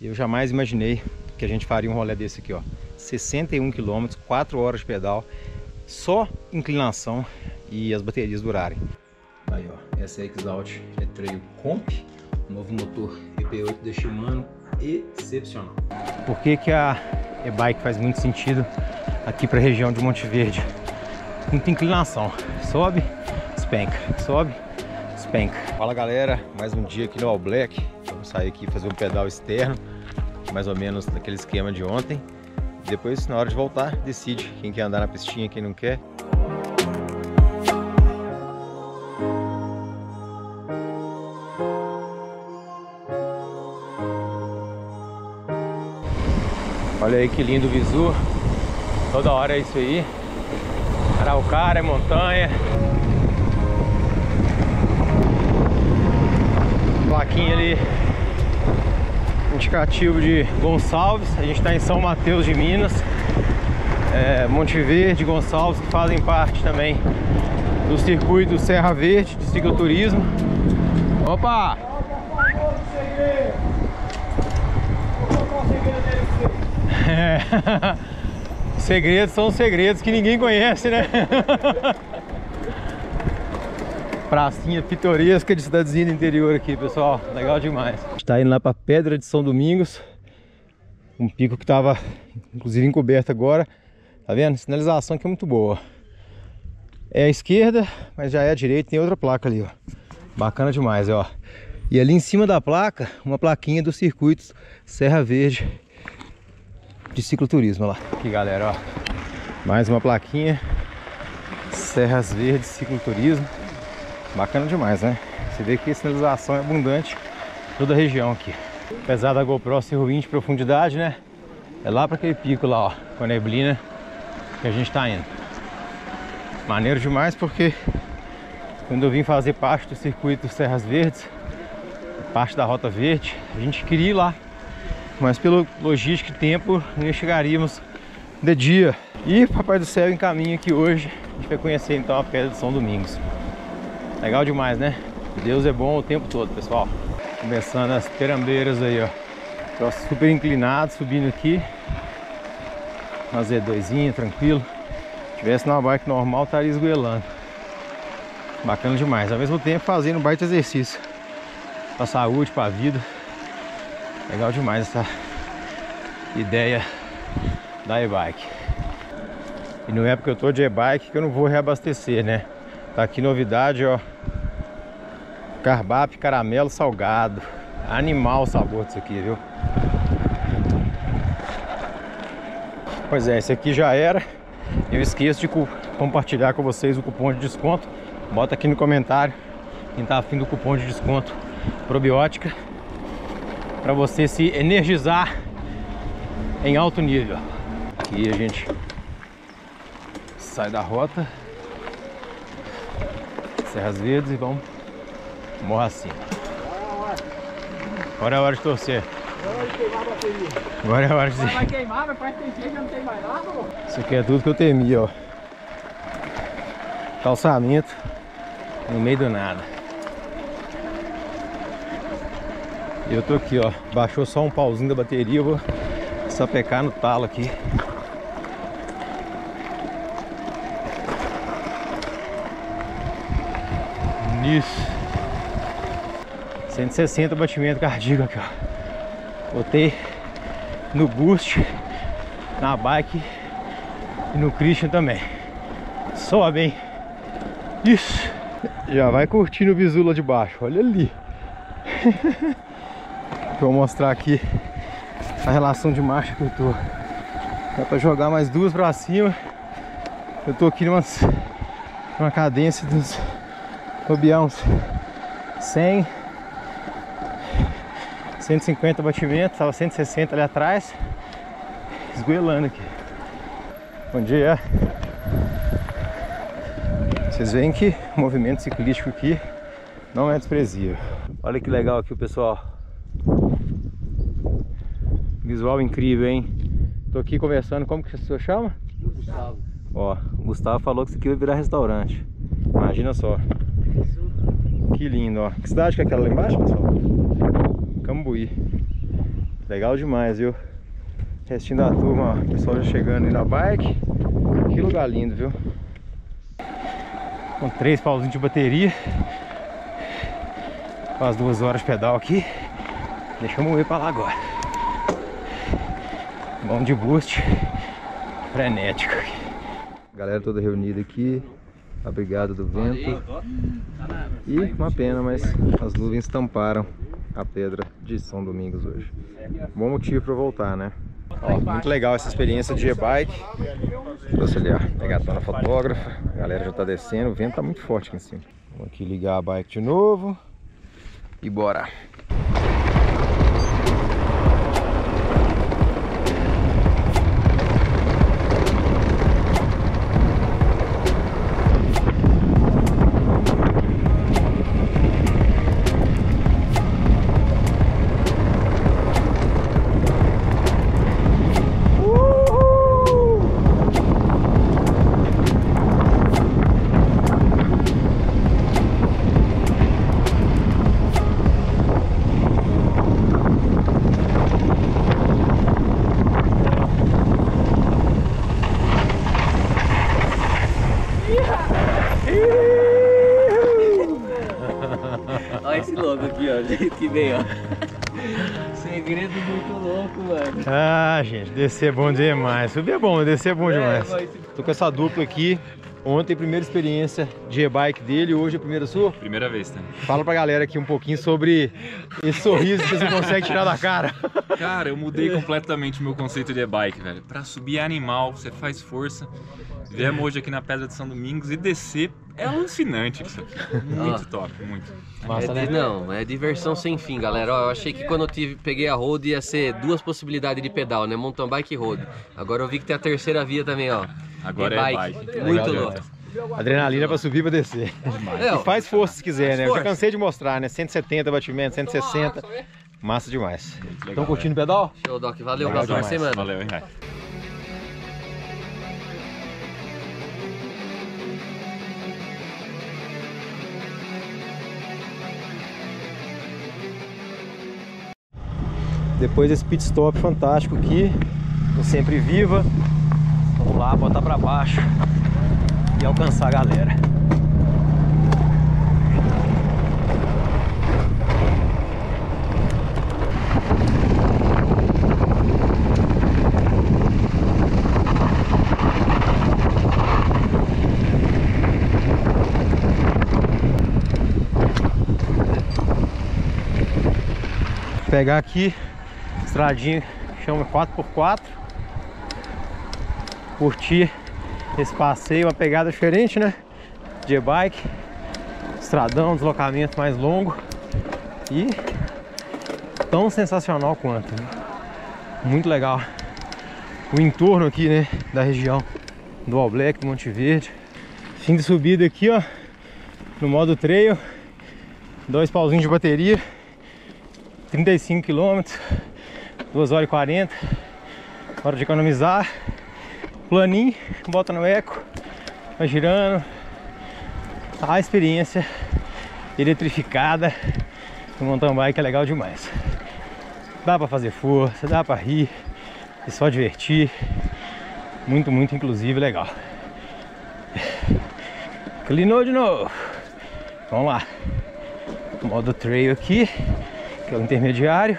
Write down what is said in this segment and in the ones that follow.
Eu jamais imaginei que a gente faria um rolê desse aqui, ó. 61 km, 4 horas de pedal, só inclinação e as baterias durarem. Aí, ó, essa é a Exalt E-Trail Comp, novo motor EP8 da Shimano, excepcional. Por que que a e-bike faz muito sentido aqui para a região de Monte Verde? Muita inclinação, sobe, spank, sobe, Fala galera, mais um dia aqui no All Black, vamos sair aqui fazer um pedal externo, mais ou menos naquele esquema de ontem. Depois, na hora de voltar, decide quem quer andar na pistinha, quem não quer. Olha aí que lindo o visu. Toda hora é isso aí. Araucária, montanha. Ali. Indicativo de Gonçalves. A gente está em São Mateus de Minas. É, Monte Verde, Gonçalves, que fazem parte também do circuito Serra Verde de cicloturismo. Opa! É. segredos são segredos que ninguém conhece, né? Pracinha pitoresca de cidadezinha do interior aqui, pessoal. Legal demais. A gente tá indo lá pra Pedra de São Domingos. Um pico que tava, inclusive, encoberto agora. Tá vendo? Sinalização aqui é muito boa. É a esquerda, mas já é a direita. Tem outra placa ali, ó. Bacana demais, ó. E ali em cima da placa, uma plaquinha do circuito Serra Verde de cicloturismo lá. Aqui galera, ó. Mais uma plaquinha. Serras Verdes Cicloturismo. Bacana demais, né? Você vê que a sinalização é abundante toda a região aqui. Apesar da GoPro ser ruim de profundidade, né? É lá para aquele pico lá, ó, com a neblina que a gente tá indo. Maneiro demais porque quando eu vim fazer parte do circuito Serras Verdes, parte da Rota Verde, a gente queria ir lá mas pelo logística e tempo nem chegaríamos de dia. E Papai do Céu encaminha aqui hoje, a gente vai conhecer então a Pedra de São Domingos. Legal demais, né? Deus é bom o tempo todo, pessoal. Começando as perambeiras aí, ó. Troço super inclinado, subindo aqui. Uma Z2, tranquilo. Se tivesse numa bike normal, estaria esgoelando. Bacana demais. Ao mesmo tempo fazendo um baita exercício. Pra saúde, pra vida. Legal demais essa ideia da e-bike. E não é porque eu tô de e-bike que eu não vou reabastecer, né? Tá aqui novidade, ó. Carbap caramelo salgado. Animal o sabor disso aqui, viu? Pois é, esse aqui já era. Eu esqueço de compartilhar com vocês o cupom de desconto. Bota aqui no comentário quem tá afim do cupom de desconto probiótica para você se energizar em alto nível. Aqui a gente sai da rota, Serras Verdes e vamos morra acima. Agora é a hora de torcer. Agora é a hora de Vai queimar, mas parece que tem já não tem mais nada, Isso aqui é tudo que eu temia, ó. Calçamento no meio do nada. Eu tô aqui, ó. Baixou só um pauzinho da bateria. Eu vou sapecar no talo aqui. Nisso. 160 batimento cardíaco aqui, ó. Botei no boost, na bike e no Christian também. Sobe, hein? Isso. Já vai curtindo o visu lá de baixo. Olha ali. Vou mostrar aqui a relação de marcha que eu tô. Dá pra jogar mais duas pra cima. Eu tô aqui numa, numa cadência dos uns 100 150 batimentos, tava 160 ali atrás esgoelando aqui bom dia vocês veem que o movimento ciclístico aqui não é desprezível olha que legal aqui o pessoal Visual incrível, hein? Tô aqui conversando, como que o senhor chama? Gustavo. Ó, o Gustavo falou que isso aqui vai virar restaurante. Imagina só. Que lindo, ó. Que cidade que é aquela lá embaixo, pessoal? Cambuí. Legal demais, viu? Restinho da turma, ó. O pessoal já chegando aí na bike. Que lugar lindo, viu? Com três pauzinhos de bateria. Quase duas horas de pedal aqui. Deixa eu mover pra lá agora. Bom de boost. Frenético. Galera toda reunida aqui. A brigada do vento. E uma pena, mas as nuvens tamparam a pedra de São Domingos hoje. Bom motivo para voltar, né? Ó, muito legal essa experiência de e-bike. Trouxe ali a pegatona fotógrafa. A galera já tá descendo. O vento tá muito forte aqui em cima. Vamos aqui ligar a bike de novo. E bora! Vem, ó. Segredo muito louco, mano. Ah, gente, descer é bom demais. Subir é bom, descer é bom demais. mas- Tô com essa dupla aqui. Ontem, primeira experiência de e-bike dele, hoje a primeira sua. Primeira vez, tá? Fala pra galera aqui um pouquinho sobre esse sorriso que você consegue tirar da cara. Cara, eu mudei completamente o meu conceito de e-bike, velho. Pra subir é animal, você faz força. Viemos hoje aqui na Pedra de São Domingos e descer é alucinante isso aqui. Muito top, muito. Massa, É né? Não, é diversão sem fim, galera. Ó, eu achei que quando eu tive, peguei a road ia ser duas possibilidades de pedal, né? Mountain bike e road. Agora eu vi que tem a terceira via também, ó. Agora é E-bike. bike. Muito Legal, louco. Adrenalina pra subir e pra descer. É, E faz força se quiser, né? Eu já cansei de mostrar, né? 170 batimentos, 160. Massa demais. Estão curtindo o pedal? Show, Doc. Valeu, demais. semana. Valeu, hein, Depois desse pit stop fantástico aqui, no Sempre Viva, vamos lá, botar pra baixo e alcançar a galera. Pegar aqui, estradinha chama 4x4. Curtir esse passeio, uma pegada diferente, né? De e-bike, estradão, deslocamento mais longo e tão sensacional quanto. né? Muito legal. O entorno aqui, né? Da região do All Black, Monte Verde. Fim de subida aqui, ó. No modo trail. Dois pauzinhos de bateria. 35 km, 2 horas e 40. Hora de economizar. Planinho, bota no eco, vai girando. A experiência eletrificada no mountain bike é legal demais. Dá pra fazer força, dá pra rir, e só divertir. Muito, muito inclusive legal. Clinou de novo. Vamos lá. Modo trail aqui que é o intermediário,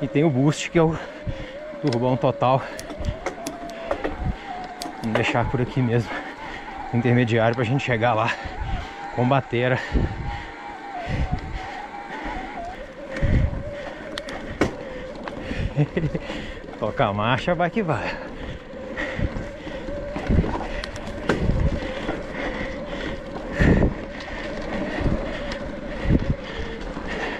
e tem o boost, que é o turbão total. Vamos deixar por aqui mesmo, intermediário, pra gente chegar lá com batera. Toca a marcha, vai que vai.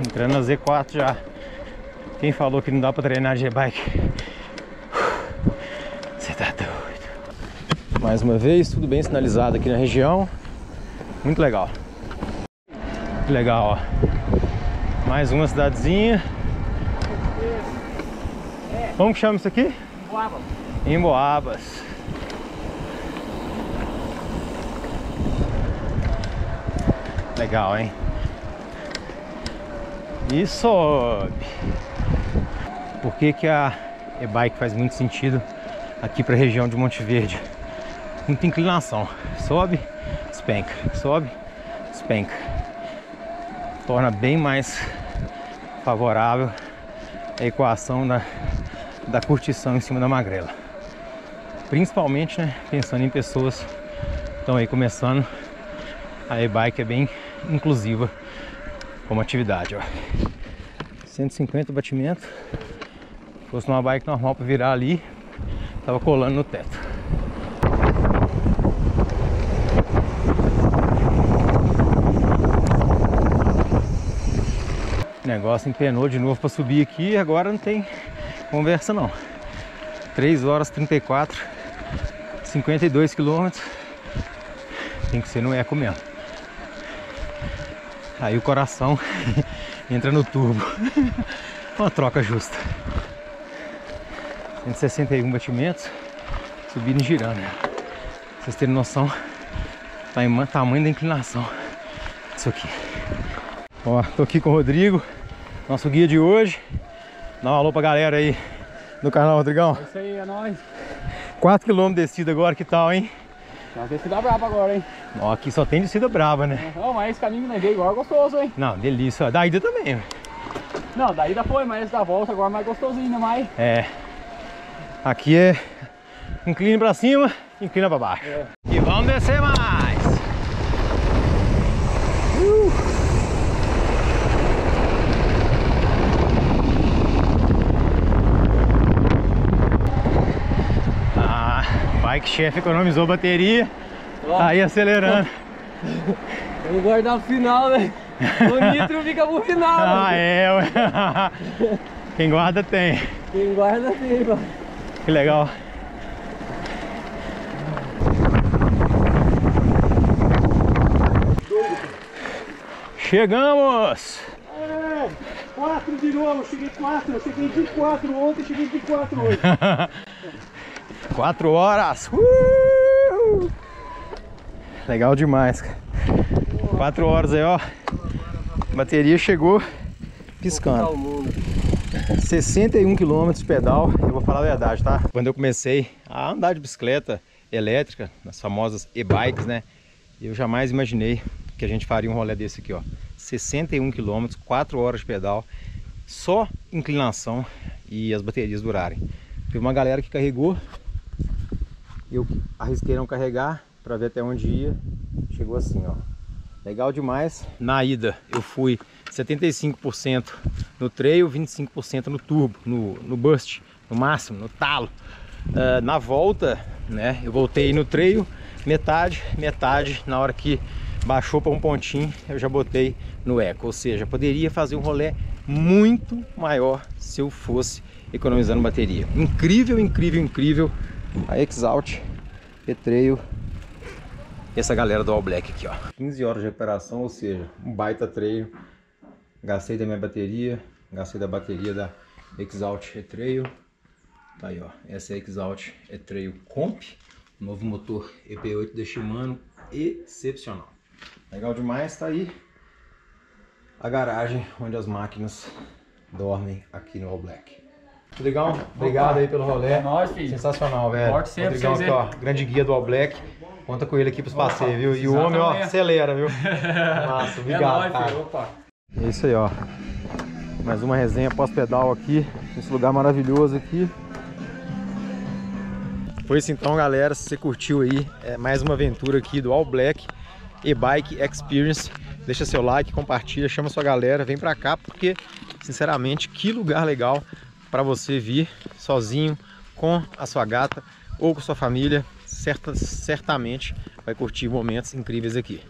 Entrando na Z4 já. Quem falou que não dá pra treinar de bike? Você tá doido. Mais uma vez, tudo bem sinalizado aqui na região. Muito legal. Que legal, ó. Mais uma cidadezinha. Como que chama isso aqui? Boaba. Emboabas. Legal, hein? E sobe. Por que, que a e-bike faz muito sentido aqui para a região de Monte Verde? Muita inclinação. Sobe, despenca. Sobe, despenca. Torna bem mais favorável a equação da, da curtição em cima da magrela. Principalmente, né, pensando em pessoas que estão aí começando, a e-bike é bem inclusiva como atividade, ó. 150 batimento. Se fosse uma bike normal para virar ali, tava colando no teto. O negócio empenou de novo para subir aqui, agora não tem conversa não. 3 horas 34, 52 quilômetros. Tem que ser no eco mesmo. Aí o coração entra no turbo. Uma troca justa. 161 batimentos, subindo e girando. Pra vocês terem noção do tamanho da inclinação disso aqui. Ó, tô aqui com o Rodrigo, nosso guia de hoje. Dá um alô pra galera aí no canal, Rodrigão. É isso aí, é nóis. 4km de descida agora, que tal, hein? Tá descida brava agora, hein? Ó, aqui só tem descida brava, né? Não, mas esse caminho que nós veio agora é gostoso, hein? Não, delícia. Da ida também, velho. Não, da ida foi, mas da volta agora é mais gostosinho, né, mais? É. Aqui é inclina pra cima, inclina pra baixo. É. E vamos descer mais. Uh. Ah, bike chef economizou bateria. Tá aí acelerando. Vamos guardar o final, né? O nitro fica pro final. Ah, né? é, ué. Quem guarda tem. Quem guarda tem, mano. Que legal. Chegamos! É, quatro de novo, cheguei quatro, eu cheguei de quatro ontem, cheguei de quatro hoje. Quatro horas! Uh! Legal demais, cara. Quatro horas aí, ó. Bateria chegou piscando. 61 km de pedal, eu vou falar a verdade, tá? Quando eu comecei a andar de bicicleta elétrica, nas famosas e-bikes, né? Eu jamais imaginei que a gente faria um rolê desse aqui, ó. 61 km, 4 horas de pedal, só inclinação e as baterias durarem. Teve uma galera que carregou, eu arrisquei não carregar para ver até onde ia. Chegou assim, ó. Legal demais. Na ida eu fui 75% no trail, 25% no turbo, no, no burst, no máximo, no talo. Uh, na volta, né, eu voltei no trail, metade, metade, na hora que baixou para um pontinho, eu já botei no eco. Ou seja, poderia fazer um rolê muito maior se eu fosse economizando bateria. Incrível, incrível, incrível a Exalt E-Trail essa galera do All Black aqui, ó. 15 horas de recuperação, ou seja, um baita treino. Gastei da minha bateria, gastei da bateria da Exalt E-Trail. Tá aí, ó. Essa é a Exalt E-Trail Comp, novo motor EP8 da Shimano, excepcional. Legal demais, tá aí a garagem onde as máquinas dormem aqui no All Black. Rodrigão, obrigado aí pelo rolê. É nóis, filho. Sensacional, velho. Forte sempre, Rodrigão aqui, ó, grande guia do All Black. Conta com ele aqui pros passeios, viu? E o homem, ó, é. acelera, viu? Massa, É obrigado, nóis, cara. filho. Opa. É isso aí, ó. Mais uma resenha pós-pedal aqui, nesse lugar maravilhoso aqui. Foi isso então, galera. Se você curtiu aí, é mais uma aventura aqui do All Black e-Bike Experience. Deixa seu like, compartilha, chama sua galera, vem pra cá, porque, sinceramente, que lugar legal para você vir sozinho, com a sua gata ou com sua família. Certa, certamente vai curtir momentos incríveis aqui.